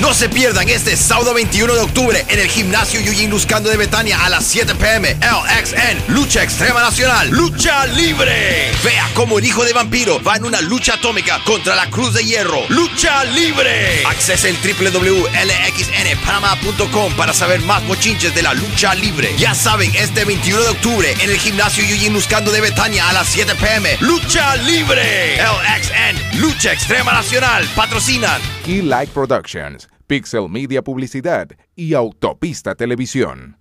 No se pierdan este sábado 21 de octubre en el gimnasio Eugene Luscando de Betania a las 7 pm. LXN, Lucha Extrema Nacional, Lucha Libre. Vea cómo el hijo de vampiro va en una lucha atómica contra la Cruz de Hierro. Lucha Libre. Accese en www.lxnpanama.com para saber más bochinches de la lucha libre. Ya saben, este 21 de octubre en el gimnasio Eugene Luscando de Betania a las 7 pm. Lucha Libre. LXN, Lucha Extrema Nacional, patrocinan. Key Light Productions, Pixel Media Publicidad y Autopista Televisión.